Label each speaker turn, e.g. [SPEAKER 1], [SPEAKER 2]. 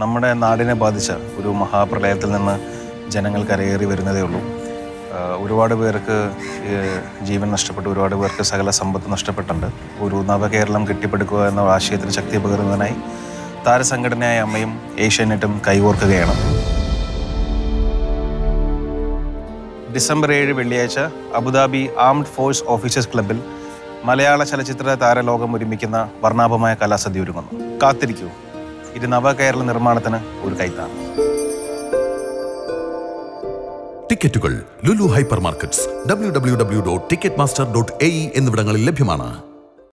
[SPEAKER 1] നമ്മുടെ നാടിനെ ബാധിച്ച ഒരു മഹാപ്രളയത്തിൽ നിന്ന് ജനങ്ങൾ കരയേറി വരുന്നതേ ഉള്ളൂ. ഒരുപാട് പേർക്ക് ജീവൻ നഷ്ടപ്പെട്ടു ഒരുപാട് പേർക്ക് സകല സമ്പത്ത് നഷ്ടപ്പെട്ടിട്ടുണ്ട്. ഒരു നവകേരളം കെട്ടിപ്പടുക്കുക എന്ന ആശയത്തിന് ശക്തി പകരുന്നതിനായി താരസംഘടനയായ അമ്മയും ഏഷ്യാനെറ്റും കൈകോർക്കുകയാണ്. ഡിസംബർ ഏഴ് വെള്ളിയാഴ്ച അബുദാബി ആംഡ് ഫോഴ്സ് ഓഫീസേഴ്സ് ക്ലബിൽ മലയാള ചലച്ചിത്ര താരലോകം ഒരുമിക്കുന്ന വർണാഭമായ കലാസദ്യ ഒരുങ്ങുന്നു. കാത്തിരിക്കൂ. ഇത് നവകേരള നിർമ്മാണത്തിന് ഒരു കൈത്താണ്
[SPEAKER 2] ടിക്കറ്റുകൾ Lulu hypermarkets W W W dot ticketmaster dot A എന്നിവിടങ്ങളിൽ ലഭ്യമാണ്.